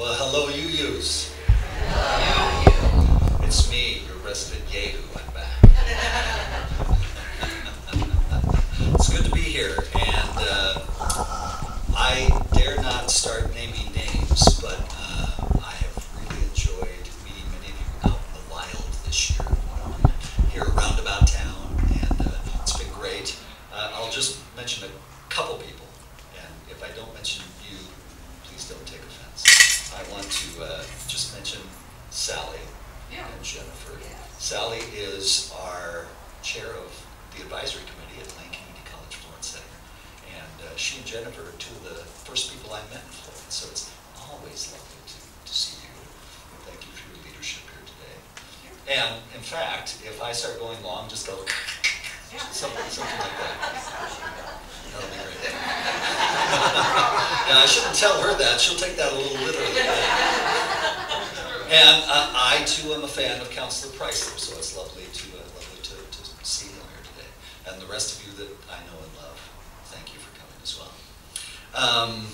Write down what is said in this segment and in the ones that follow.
Well, hello, UUs. It's me, your resident Yehu. I'm back. it's good to be here, and uh, I dare not start naming names, but uh, I have really enjoyed meeting many of you out in the wild this year, here around about town, and uh, it's been great. Uh, I'll just mention a couple people, and if I don't mention you, please don't take offense. I want to uh, just mention Sally Yeah. and Jennifer. Yeah. Sally is our chair of the advisory committee at Lane Community College Florence Center. And uh, she and Jennifer are two of the first people I met in Florence, so it's always lovely to, to see you. And Thank you for your leadership here today. And in fact, if I start going long, just go Yeah. something, something like that. That'll be great. Yeah, I shouldn't tell her that. She'll take that a little literally. And uh, I too am a fan of Councilor Preisler, so it's lovely to, uh, lovely to, to see him here today. And the rest of you that I know and love, thank you for coming as well. Um,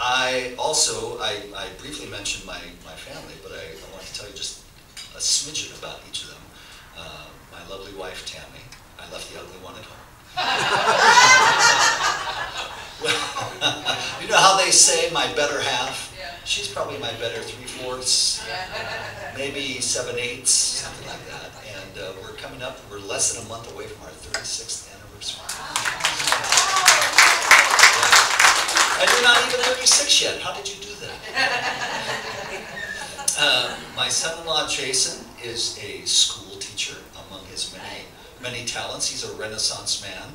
I also, I, I briefly mentioned my, my family, but I, I want to tell you just a smidgen about each of them. Uh, my lovely wife Tammy, I left the ugly one at home. Well, you know how they say my better half? Yeah. She's probably my better three fourths, yeah. maybe seven eighths, something like that. And uh, we're coming up, we're less than a month away from our 36th anniversary. And you're not even 36 yet. How did you do that? Uh, my son-in-law Jason is a school teacher among his many many talents. He's a Renaissance man,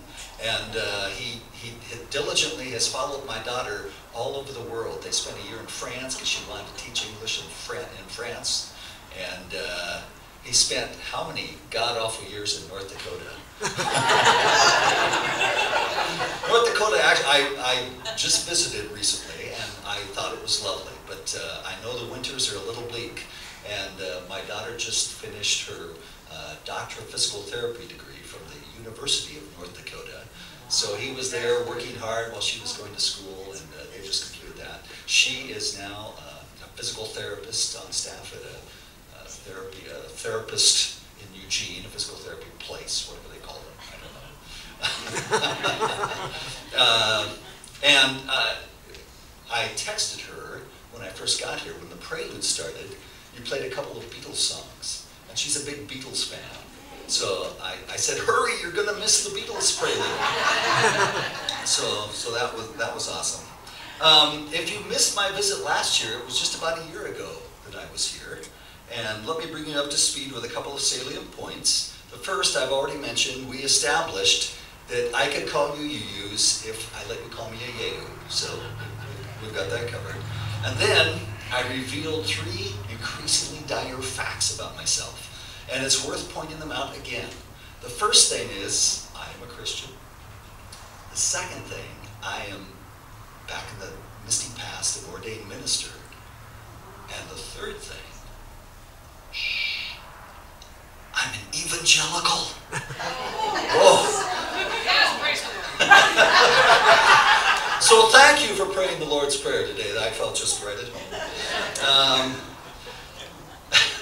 and uh, he he diligently has followed my daughter all over the world. They spent a year in France because she wanted to teach English in, Fran- in France, and uh, he spent how many god awful years in North Dakota? North Dakota, I, I just visited recently and I thought it was lovely, but uh, I know the winters are a little bleak. And uh, my daughter just finished her Doctor of Physical Therapy degree from the University of North Dakota. So he was there working hard while she was going to school and uh, they just completed that. She is now uh, a physical therapist on staff at a, a therapy, a therapist in Eugene, a physical therapy place, whatever they call them, I don't know. Uh, and uh, I texted her when I first got here, when the prelude started, you played a couple of Beatles songs, and she's a big Beatles fan. So I, I said, hurry, you're gonna miss the Beatles prelude. so so that was that was awesome. Um, if you missed my visit last year, it was just about a year ago that I was here. And let me bring you up to speed with a couple of salient points. The first, I've already mentioned, we established that I could call UUs if I let you call me a Yehu. So we've got that covered. And then I revealed three increasingly dire facts about myself. And it's worth pointing them out again. The first thing is, I am a Christian. The second thing, I am back in the misty past an ordained minister. And the third thing, shh, I'm an evangelical. Whoa. Yes, praise the Lord. So thank you for praying the Lord's Prayer today. That I felt just right at home. Um,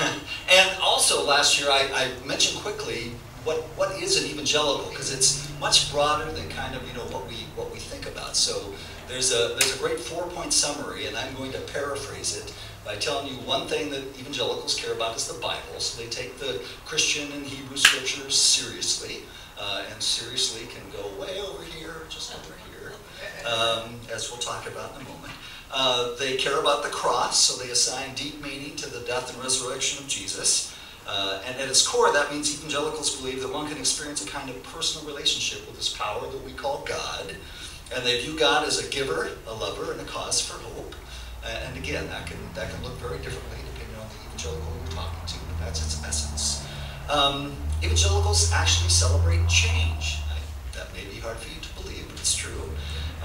and also last year I, I mentioned quickly what, what is an evangelical because it's much broader than kind of you know what we what we think about. So there's a there's a great four point summary, and I'm going to paraphrase it by telling you one thing that evangelicals care about is the Bible. So they take the Christian and Hebrew scriptures seriously, uh, and seriously can go way over here, just over here um, as we'll talk about in a moment. Uh, they care about the cross, so they assign deep meaning to the death and resurrection of Jesus. Uh, and at its core, that means evangelicals believe that one can experience a kind of personal relationship with this power that we call God. And they view God as a giver, a lover, and a cause for hope. Uh, and again, that can, that can look very differently depending on the evangelical you're talking to, but that's its essence. Um, evangelicals actually celebrate change. I, that may be hard for you to believe, but it's true.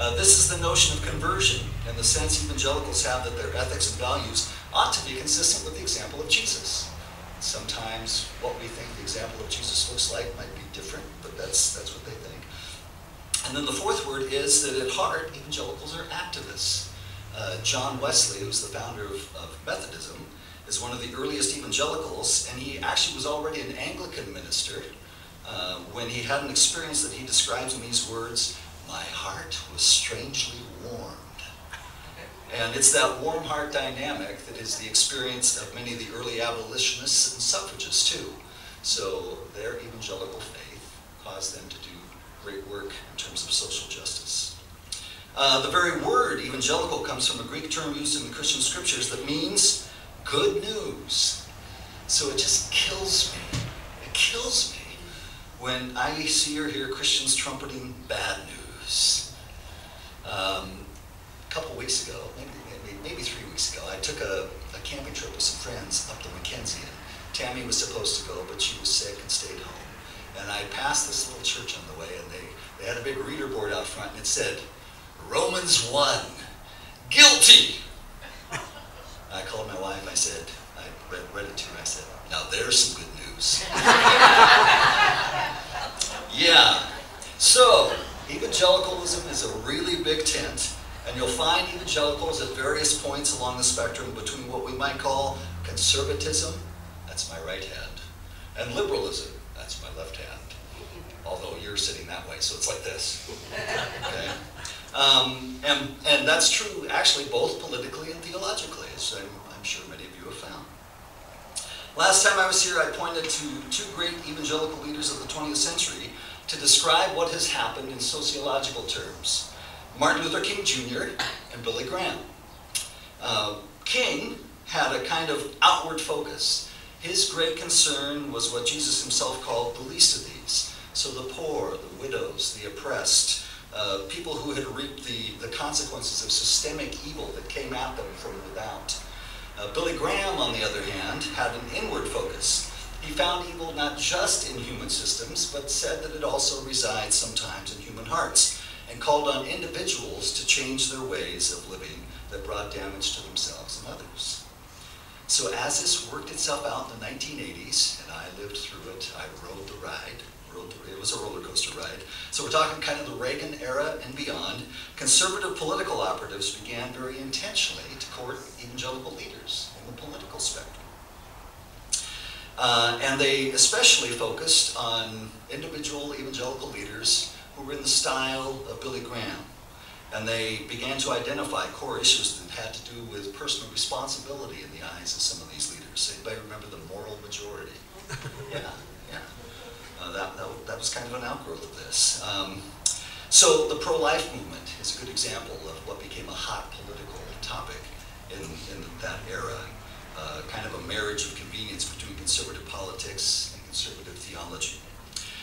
Uh, this is the notion of conversion and the sense evangelicals have that their ethics and values ought to be consistent with the example of Jesus. Sometimes what we think the example of Jesus looks like might be different, but that's, that's what they think. And then the fourth word is that at heart, evangelicals are activists. Uh, John Wesley, who's the founder of, of Methodism, is one of the earliest evangelicals, and he actually was already an Anglican minister uh, when he had an experience that he describes in these words My heart was strangely warmed. And it's that warm heart dynamic that is the experience of many of the early abolitionists and suffragists, too. So their evangelical faith caused them to do great work in terms of social justice. Uh, the very word evangelical comes from a Greek term used in the Christian scriptures that means good news. So it just kills me. It kills me when I see or hear Christians trumpeting bad news. Um, a couple weeks ago, maybe, maybe, three weeks ago, I took a, a camping trip with some friends up to McKenzie. And Tammy was supposed to go, but she was sick and stayed home. And I passed this little church on the way, and they, they had a big reader board out front, and it said, Romans 1, guilty. I called my wife, I said, I read, read it to her, I said, now there's some good news. yeah, so evangelicalism is a really big tent, and you'll find evangelicals at various points along the spectrum between what we might call conservatism, that's my right hand, and liberalism, that's my left hand. Although you're sitting that way, so it's like this. Okay? Um, and, and that's true actually both politically and theologically, as I'm, I'm sure many of you have found. Last time I was here, I pointed to two great evangelical leaders of the 20th century to describe what has happened in sociological terms. Martin Luther King Jr. and Billy Graham. Uh, King had a kind of outward focus. His great concern was what Jesus himself called the least of these. So the poor, the widows, the oppressed, uh, people who had reaped the, the consequences of systemic evil that came at them from without. Uh, Billy Graham, on the other hand, had an inward focus. He found evil not just in human systems, but said that it also resides sometimes in human hearts, and called on individuals to change their ways of living that brought damage to themselves and others. So as this worked itself out in the 1980s, and I lived through it, I rode the ride, it was a roller coaster ride. So we're talking kind of the Reagan era and beyond. Conservative political operatives began very intentionally to court evangelical leaders in the political spectrum. Uh, and they especially focused on individual evangelical leaders who were in the style of Billy Graham. And they began to identify core issues that had to do with personal responsibility in the eyes of some of these leaders. Anybody remember the moral majority? Yeah, yeah. Uh, that, that, that, was kind of an outgrowth of this. Um, so the pro-life movement is a good example of what became a hot political topic in, in that era. Uh, kind of a marriage of convenience between conservative politics and conservative theology.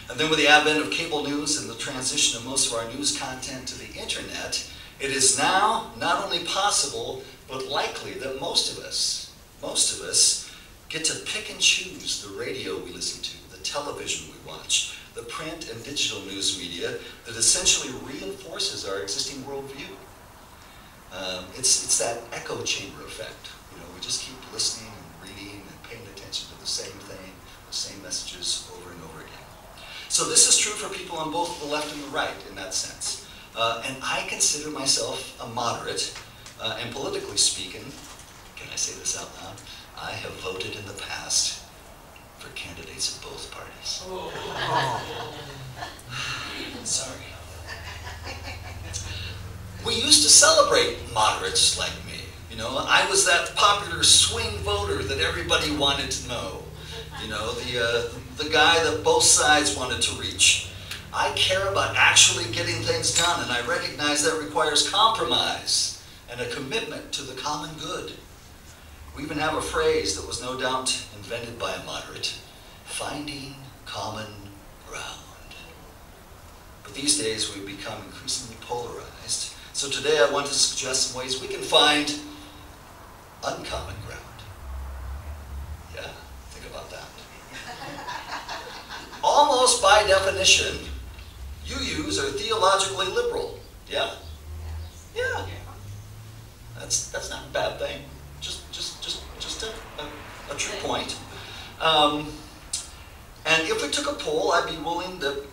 And then with the advent of cable news and the transition of most of our news content to the internet, it is now not only possible, but likely that most of us, most of us, get to pick and choose the radio we listen to, the television we watch, the print and digital news media that essentially reinforces our existing worldview. Um, it's, it's that echo chamber effect. You know, we just keep listening and reading and paying attention to the same thing, the same messages over and over again. So this is true for people on both the left and the right in that sense. Uh, and I consider myself a moderate, uh, and politically speaking, can I say this out loud? I have voted in the past for candidates of both parties. Oh. Sorry. We used to celebrate moderates like. You know, I was that popular swing voter that everybody wanted to know. You know, the, uh, the guy that both sides wanted to reach. I care about actually getting things done, and I recognize that requires compromise and a commitment to the common good. We even have a phrase that was no doubt invented by a moderate, finding common ground. But these days we've become increasingly polarized. So today I want to suggest some ways we can find uncommon ground. Yeah, think about that. Almost by definition, UUs are theologically liberal. Yeah? Yeah. That's, that's not a bad thing. Just, just, just, just a, a, a true point. Um, and if we took a poll, I'd be willing to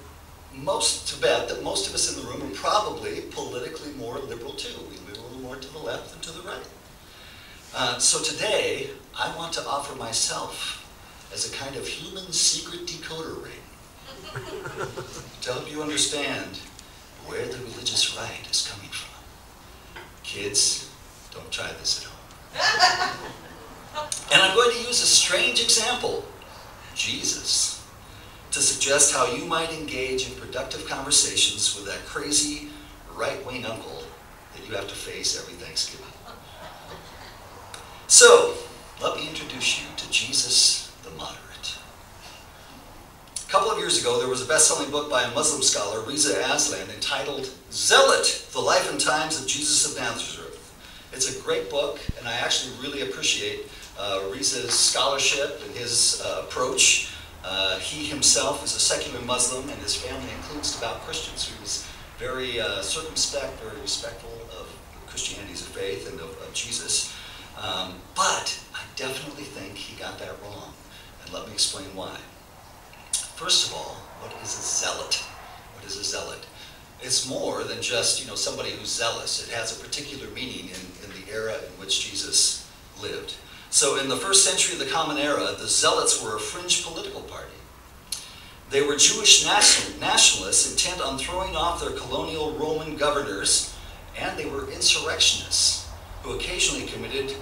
most to bet that most of us in the room are probably politically more liberal too. We live a little more to the left than to the right. Uh, so today, I want to offer myself as a kind of human secret decoder ring to help you understand where the religious right is coming from. Kids, don't try this at home. And I'm going to use a strange example, Jesus, to suggest how you might engage in productive conversations with that crazy right-wing uncle that you have to face every Thanksgiving. So, let me introduce you to Jesus the Moderate. A couple of years ago, there was a best-selling book by a Muslim scholar, Reza Aslan, entitled Zealot, The Life and Times of Jesus of Nazareth. It's a great book, and I actually really appreciate uh, Reza's scholarship and his uh, approach. Uh, he himself is a secular Muslim, and his family includes devout Christians. He was very uh, circumspect, very respectful of Christianity as a faith and of, of Jesus. Um, but I definitely think he got that wrong, and let me explain why. First of all, what is a zealot? What is a zealot? It's more than just you know somebody who's zealous. It has a particular meaning in, in the era in which Jesus lived. So in the first century of the Common Era, the Zealots were a fringe political party. They were Jewish national, nationalists intent on throwing off their colonial Roman governors, and they were insurrectionists who occasionally committed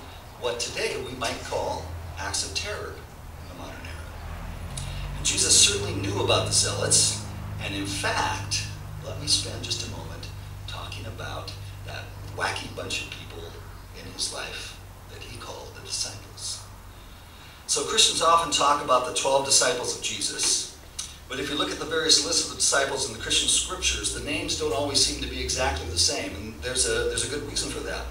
what today we might call acts of terror in the modern era. And Jesus certainly knew about the Zealots, and in fact, let me spend just a moment talking about that wacky bunch of people in his life that he called the disciples. So Christians often talk about the 12 disciples of Jesus, but if you look at the various lists of the disciples in the Christian scriptures, the names don't always seem to be exactly the same, and there's a, there's a good reason for that.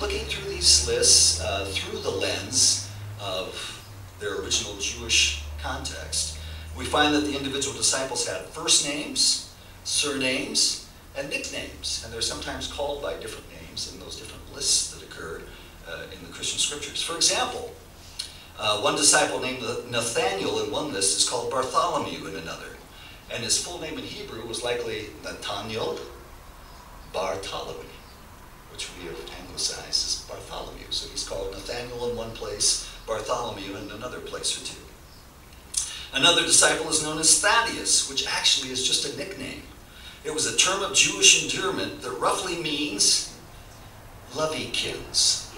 Looking through these lists uh, through the lens of their original Jewish context, we find that the individual disciples had first names, surnames, and nicknames, and they're sometimes called by different names in those different lists that occur uh, in the Christian scriptures. For example, uh, one disciple named Nathaniel in one list is called Bartholomew in another, and his full name in Hebrew was likely Nathaniel Bartholomew, which we have anglicized as Bartholomew. So he's called Nathaniel in one place, Bartholomew in another place or two. Another disciple is known as Thaddeus, which actually is just a nickname. It was a term of Jewish endearment that roughly means loveykins.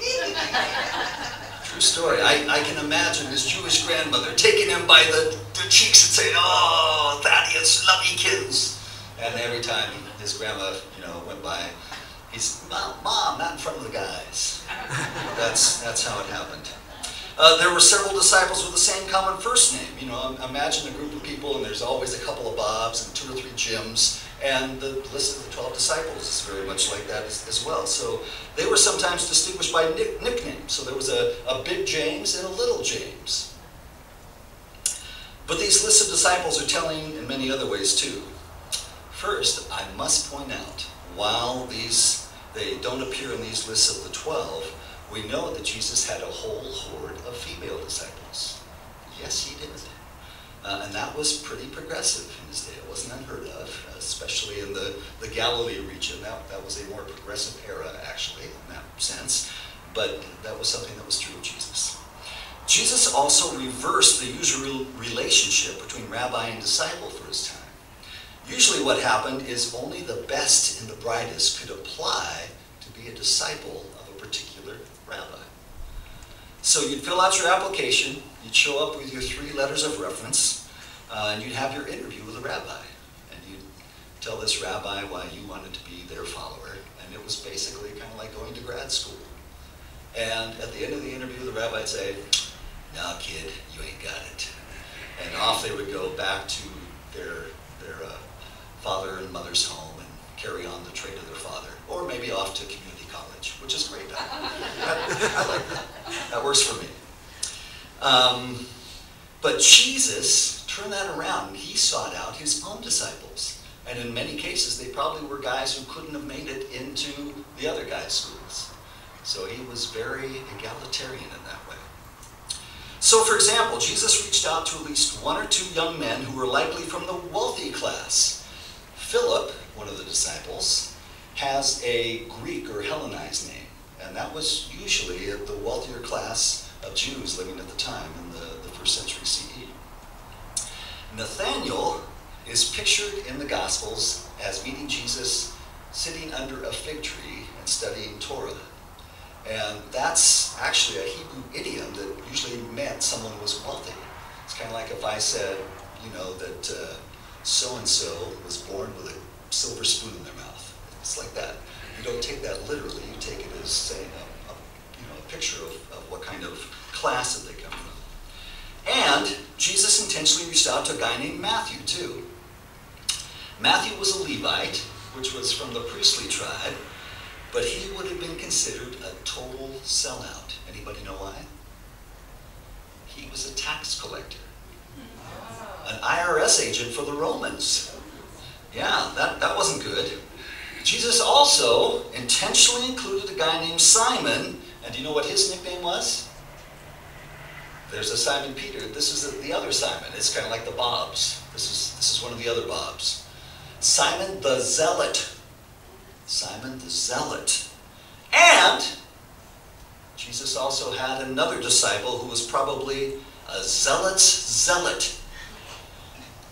True story. I, I can imagine his Jewish grandmother taking him by the, the cheeks and saying, Oh, Thaddeus, loveykins. And every time his grandma, you know, went by, he's, Mom, Mom, not in front of the guys. That's, that's how it happened. Uh, there were several disciples with the same common first name. You know, imagine a group of people and there's always a couple of Bobs and two or three Jims. And the list of the 12 disciples is very much like that as, as well. So they were sometimes distinguished by nick, nicknames. So there was a, a big James and a little James. But these lists of disciples are telling in many other ways too. First, I must point out, while these they don't appear in these lists of the 12, we know that Jesus had a whole horde of female disciples. Yes, he did. Uh, and that was pretty progressive in his day. It wasn't unheard of, especially in the, the Galilee region. That, that was a more progressive era, actually, in that sense. But that was something that was true of Jesus. Jesus also reversed the usual relationship between rabbi and disciple for his time. Usually what happened is only the best and the brightest could apply to be a disciple of a particular rabbi. So you'd fill out your application, you'd show up with your three letters of reference, uh, and you'd have your interview with a rabbi. And you'd tell this rabbi why you wanted to be their follower. And it was basically kind of like going to grad school. And at the end of the interview, the rabbi would say, no, kid, you ain't got it. And off they would go back to their, their uh, father and mother's home and carry on the trade of their father. Or maybe off to community college, which is great. I, like that. That works for me. Um, but Jesus turned that around. He sought out his own disciples. And in many cases, they probably were guys who couldn't have made it into the other guys' schools. So he was very egalitarian in that way. So, for example, Jesus reached out to at least one or two young men who were likely from the wealthy class. Philip, one of the disciples, has a Greek or Hellenized name. And that was usually the wealthier class of Jews living at the time in the, the first century CE. Nathanael is pictured in the Gospels as meeting Jesus sitting under a fig tree and studying Torah. And that's actually a Hebrew idiom that usually meant someone was wealthy. It's kind of like if I said, you know, that so and so was born with a silver spoon in their mouth. It's like that. You don't take that literally, you take it as saying a, a you know, a picture of, of what kind of class that they come from. And Jesus intentionally reached out to a guy named Matthew, too. Matthew was a Levite, which was from the priestly tribe, but he would have been considered a total sellout. Anybody know why? He was a tax collector, an IRS agent for the Romans. Yeah, that, that wasn't good. Jesus also intentionally included a guy named Simon, and do you know what his nickname was? There's a Simon Peter. This is the other Simon. It's kind of like the Bobs. This is, this is one of the other Bobs. Simon the Zealot. Simon the Zealot. And Jesus also had another disciple who was probably a zealot's zealot.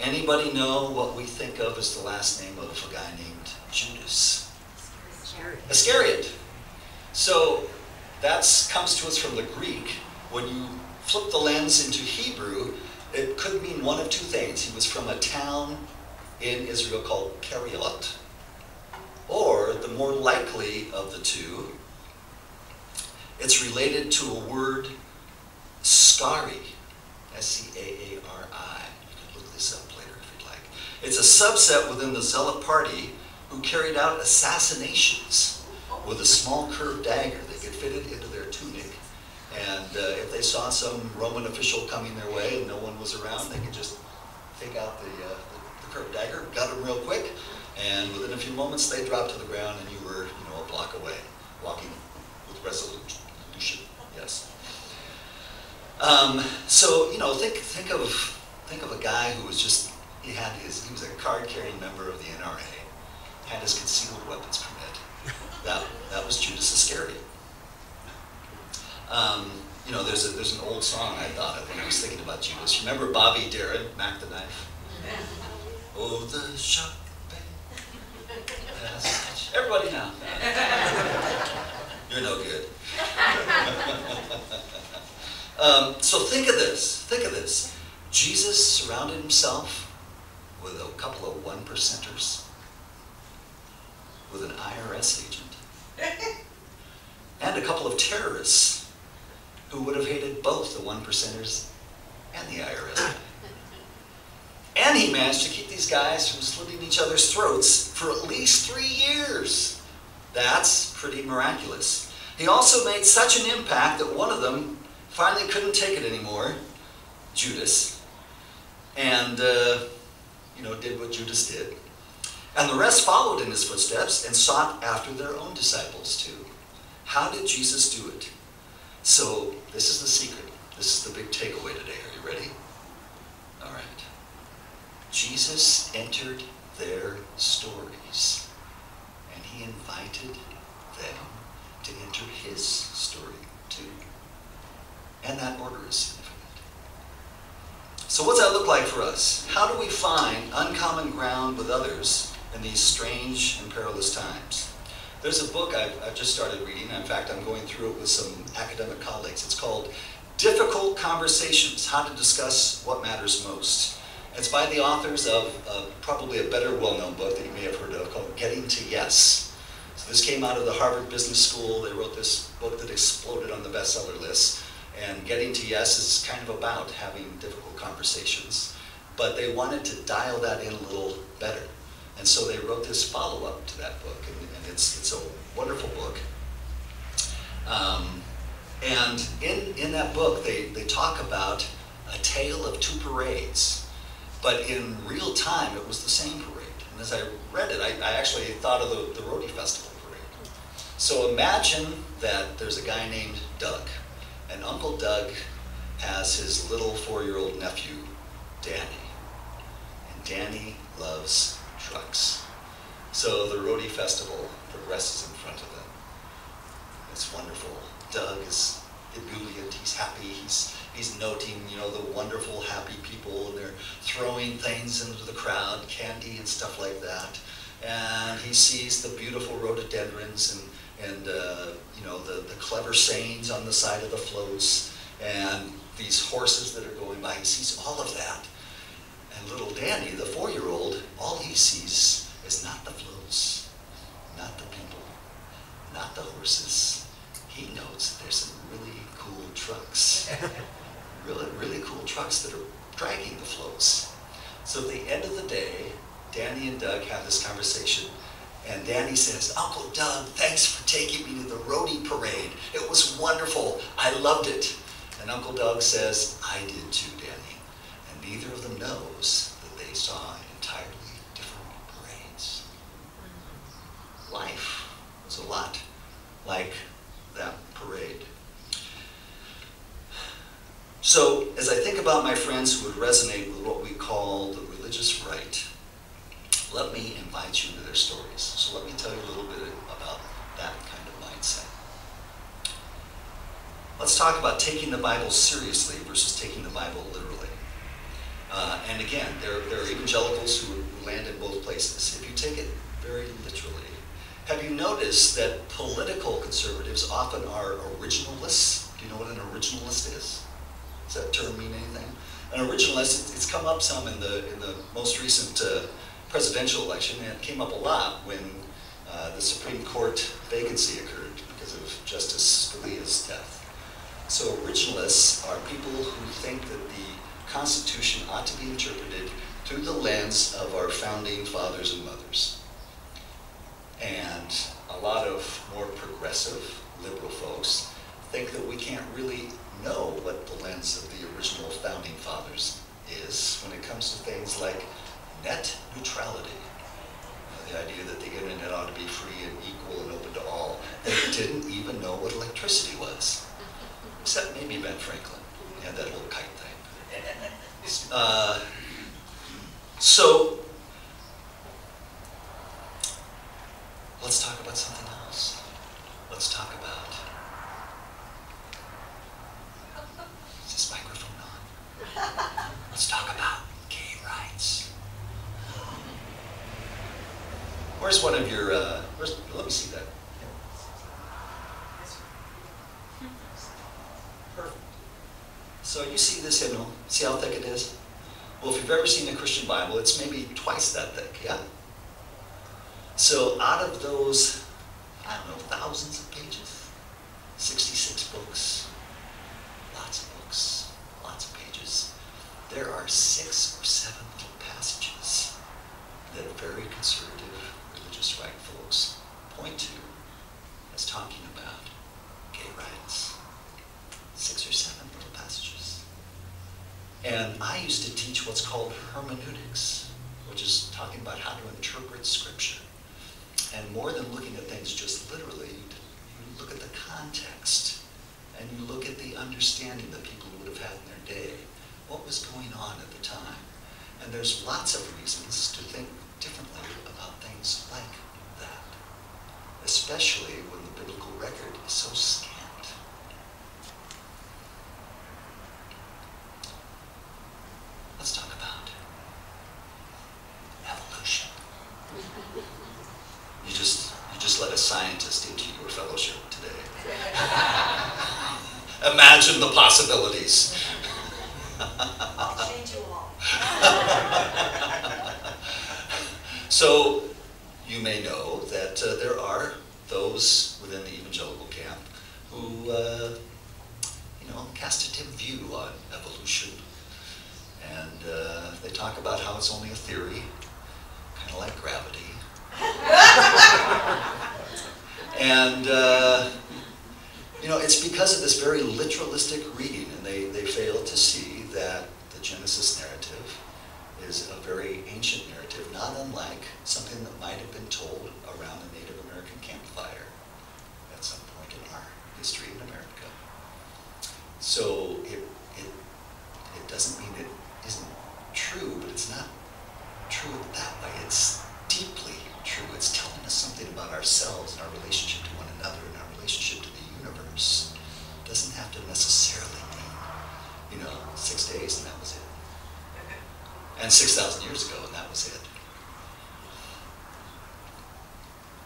Anybody know what we think of as the last name of a guy named Judas? Iscariot. Iscariot. So that comes to us from the Greek. When you flip the lens into Hebrew, it could mean one of two things. He was from a town in Israel called Keriot, or the more likely of the two, it's related to a word, scari, S-C-A-A-R-I. This up later if you'd like. It's a subset within the Zealot party who carried out assassinations with a small curved dagger. that could fit it into their tunic. And uh, if they saw some Roman official coming their way and no one was around, they could just take out the, uh, the, the curved dagger, got him real quick, and within a few moments they dropped to the ground and you were, you know, a block away, walking with resolution. Yes. Um, so you know, think think of think of a guy who was just he had his he was a card carrying member of the NRA, had his concealed weapons permit. That that was Judas Iscariot. Um, you know, there's a there's an old song I thought of when I was thinking about Judas. Remember Bobby Darin, Mack the Knife? Oh, the shot Everybody now. You're no good. um, so think of this. Think of this. Jesus surrounded himself with a couple of one percenters, with an IRS agent, and a couple of terrorists who would have hated both the one percenters and the IRS. And he managed to keep these guys from slitting each other's throats for at least three years. That's pretty miraculous. He also made such an impact that one of them finally couldn't take it anymore, Judas, and uh, you know did what Judas did. And the rest followed in his footsteps and sought after their own disciples too. How did Jesus do it? So this is the secret. This is the big takeaway today. Are you ready? All right. Jesus entered their stories and he invited them to enter his story too. And that order is. So what's that look like for us? How do we find uncommon ground with others in these strange and perilous times? There's a book I've, I've just started reading. In fact, I'm going through it with some academic colleagues. It's called Difficult Conversations, How to Discuss What Matters Most. It's by the authors of uh, probably a better well-known book that you may have heard of called Getting to Yes. So this came out of the Harvard Business School. They wrote this book that exploded on the bestseller list. And Getting to Yes is kind of about having difficult conversations. But they wanted to dial that in a little better. And so they wrote this follow-up to that book. And, and it's, it's a wonderful book. Um, and in, in that book, they, they talk about a tale of two parades. But in real time, it was the same parade. And as I read it, I, I actually thought of the, the Rhody Festival parade. So imagine that there's a guy named Doug, and Uncle Doug has his little four-year-old nephew, Danny. And Danny loves trucks. So the Rhody Festival progresses in front of them. It's wonderful. Doug is ebullient. He's happy. He's he's noting, you know, the wonderful, happy people, and they're throwing things into the crowd, candy and stuff like that. And he sees the beautiful rhododendrons and and uh, you know the the clever sayings on the side of the floats and these horses that are going by. He sees all of that. And little Danny, the four-year-old, all he sees is not the floats, not the people, not the horses. He knows there's some really cool trucks. really, really cool trucks that are dragging the floats. So at the end of the day, Danny and Doug have this conversation, and Danny says, Uncle Doug, thanks for taking me to the Rhody parade. It was wonderful. I loved it. And Uncle Doug says, I did too, Danny. And neither of them knows that they saw entirely different parades. Life was a lot like that parade. So, as I think about my friends who would resonate with what we call the religious right, let me invite you into their stories. So, let me tell you a little bit about that kind of mindset. Let's talk about taking the Bible seriously versus taking the Bible literally. Uh, and again, there, there are evangelicals who, land in both places. If you take it very literally, have you noticed that political conservatives often are originalists? Do you know what an originalist is? Does that term mean anything? An originalist, it's come up some in the, in the most recent uh, presidential election, and it came up a lot when uh, the Supreme Court vacancy occurred because of Justice Scalia's death. So originalists are people who think that the Constitution ought to be interpreted through the lens of our founding fathers and mothers. And a lot of more progressive liberal folks think that we can't really know what the lens of the original founding fathers is when it comes to things like net neutrality. You know, the idea that the internet ought to be free and equal and open to all. They didn't even know what electricity was, except maybe Ben Franklin. He had that little kite thing. Uh, so let's talk about something else. Let's talk about. Is this microphone on? Let's talk about gay rights. Where's one of your? Uh, let me see that. Perfect. So you see this hymnal? See how thick it is? Well, if you've ever seen a Christian Bible, it's maybe twice that thick. Yeah. So out of those, I don't know, thousands of pages, 66 books, lots of books, lots of pages, there are six or seven little passages that are very conservative right folks point to as talking about gay rights. Six or seven little passages. And I used to teach what's called hermeneutics, which is talking about how to interpret scripture. And more than looking at things just literally, you look at the context and you look at the understanding that people would have had in their day. What was going on at the time? And there's lots of reasons to think differently things like that, especially when the biblical record is so scant. Let's talk about evolution. You just you just let a scientist into your fellowship today. Imagine the possibilities. I'll change you all. So may know that uh, there are those within the evangelical camp who, uh, you know, cast a dim view on evolution, and uh, they talk about how it's only a theory, kind of like gravity. and uh, you know, it's because of this very literalistic reading, and they, they fail to see that the Genesis narrative is a very ancient narrative, not unlike something that might have been told around a Native American campfire at some point in our history in America. So it, it, it doesn't mean it isn't true, but it's not true that way. It's deeply true. It's telling us something about ourselves and our relationship to one another and our relationship to the universe. It doesn't have to necessarily mean, you know, six days and that was it. And 6,000 years ago and that was it.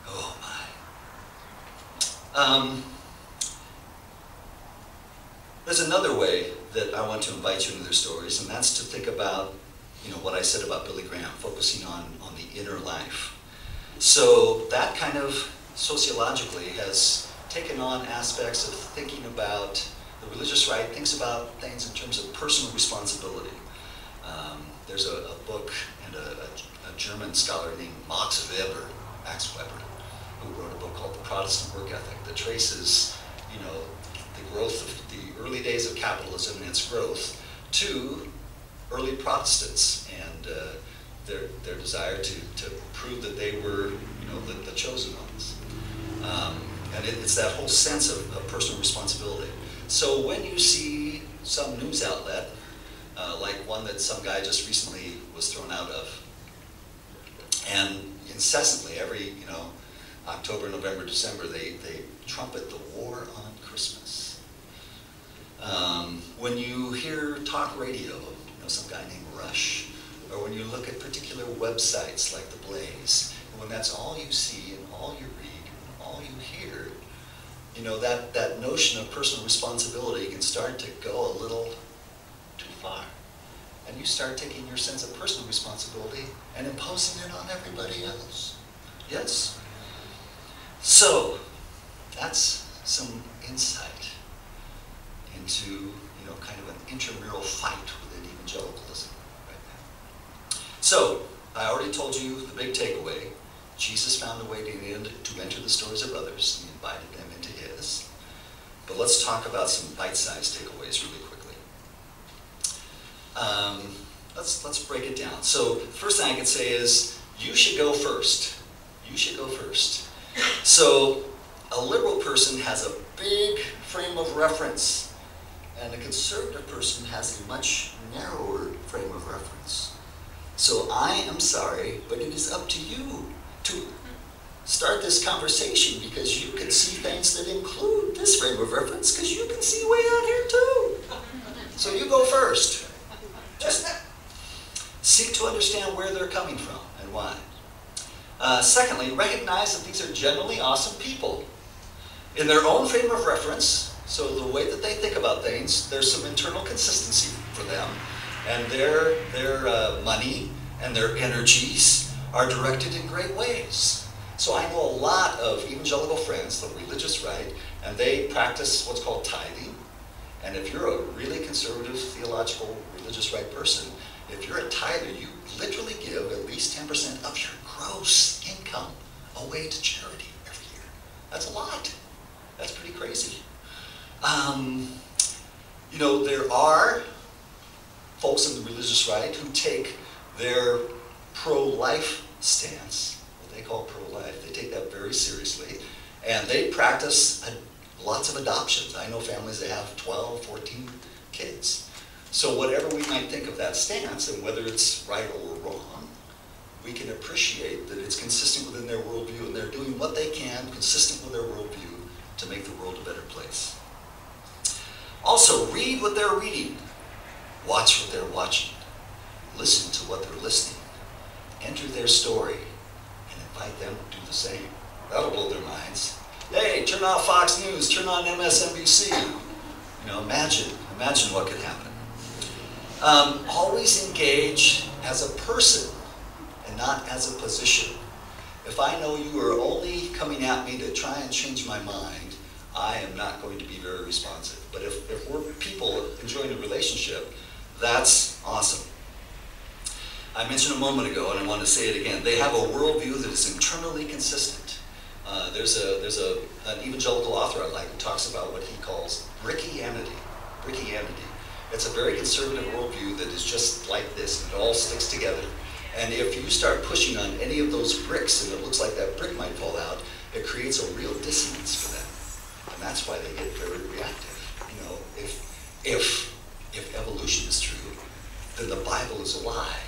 Oh my. Um, there's another way that I want to invite you into their stories, and that's to think about, you know, what I said about Billy Graham, focusing on, on the inner life. So that kind of sociologically has taken on aspects of thinking about the religious right, thinks about things in terms of personal responsibility. Um, there's a, a, book and a, a, a, German scholar named Max Weber, Max Weber, who wrote a book called The Protestant Work Ethic that traces, you know, the growth of the early days of capitalism and its growth to early Protestants and uh, their, their desire to, to prove that they were, you know, the, the chosen ones. Um, and it, it's that whole sense of, of, personal responsibility. So when you see some news outlet, uh, like one that some guy just recently was thrown out of, and incessantly every, you know, October, November, December, they, they trumpet the war on Christmas. Um, when you hear talk radio, know, some guy named Rush, or when you look at particular websites like The Blaze, and when that's all you see and all you read and all you hear, you know, that, that notion of personal responsibility can start to go a little too far. And you start taking your sense of personal responsibility and imposing it on everybody else. Yes? So, that's some insight into, you know, kind of an intramural fight evangelicalism right now. So, I already told you the big takeaway. Jesus found a way to, end, to enter the stories of others. He invited them into his. But let's talk about some bite-sized takeaways really quickly. Um, let's, let's break it down. So, first thing I can say is, you should go first. You should go first. So, a liberal person has a big frame of reference, and a conservative person has a much narrower frame of reference. So I am sorry, but it is up to you to start this conversation because you can see things that include this frame of reference because you can see way out here too. So you go first. Just seek to understand where they're coming from and why. Uh, secondly, recognize that these are generally awesome people. In their own frame of reference, so the way that they think about things, there's some internal consistency for them. And their, their uh, money and their energies are directed in great ways. So I know a lot of evangelical friends, the religious right, and they practice what's called tithing. And if you're a really conservative, theological, religious right person, if you're a tither, you literally give at least 10% of your gross income away to charity every year. That's a lot. That's pretty crazy. Um, you know, there are folks in the religious right who take their pro-life stance, what they call pro-life, they take that very seriously, and they practice lots of adoptions. I know families that have 12, 14 kids. So whatever we might think of that stance, and whether it's right or wrong, we can appreciate that it's consistent within their worldview, and they're doing what they can, consistent with their worldview, to make the world a better place. Also, read what they're reading. Watch what they're watching. Listen to what they're listening. Enter their story and invite them to do the same. That'll blow their minds. Hey, turn off Fox News, turn on MSNBC. You know, imagine, imagine what could happen. Um, always engage as a person and not as a position. If I know you are only coming at me to try and change my mind, I am not going to be very responsive. But if, if we're people enjoying a relationship, that's awesome. I mentioned a moment ago, and I want to say it again, they have a worldview that is internally consistent. Uh, there's a there's a an evangelical author I like who talks about what he calls brickianity. Brickianity. It's a very conservative worldview that is just like this, and it all sticks together. And if you start pushing on any of those bricks, and it looks like that brick might fall out, it creates a real dissonance for them, and that's why they get very reactive. You know, if if if evolution is true, then the Bible is a lie,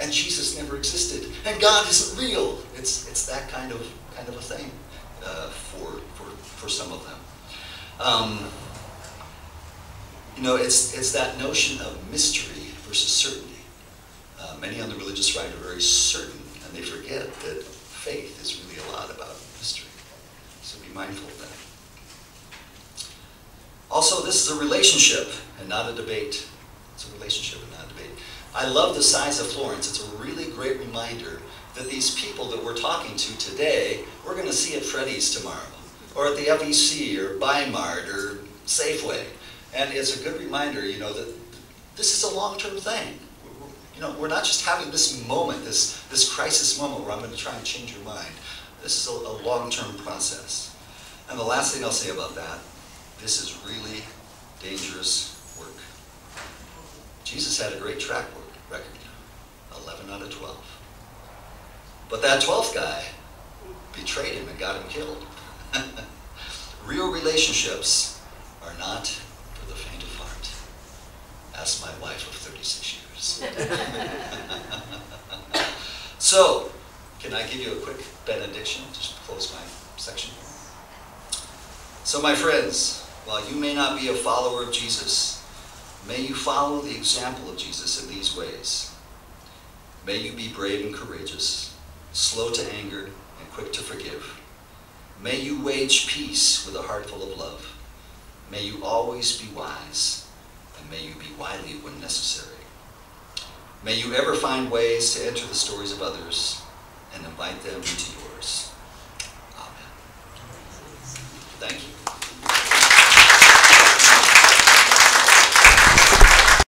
and Jesus never existed, and God isn't real. It's it's that kind of kind of a thing uh, for for for some of them. Um, You know, it's, it's that notion of mystery versus certainty. Uh, many on the religious right are very certain, and they forget that faith is really a lot about mystery. So be mindful of that. Also, this is a relationship and not a debate. It's a relationship and not a debate. I love the size of Florence. It's a really great reminder that these people that we're talking to today, we're going to see at Freddy's tomorrow, or at the FEC, or Bimart, or Safeway. And it's a good reminder, you know, that this is a long-term thing. You know, we're not just having this moment, this, this crisis moment where I'm going to try and change your mind. This is a, a long-term process. And the last thing I'll say about that, this is really dangerous. Jesus had a great track record, 11 out of 12. But that 12th guy betrayed him and got him killed. Real relationships are not for the faint of heart. Ask my wife of 36 years. so, can I give you a quick benediction? Just close my section. here. So, my friends, while you may not be a follower of Jesus, may you follow the example of Jesus in these ways. May you be brave and courageous, slow to anger, and quick to forgive. May you wage peace with a heart full of love. May you always be wise, and may you be wily when necessary. May you ever find ways to enter the stories of others and invite them into yours. Amen. Thank you.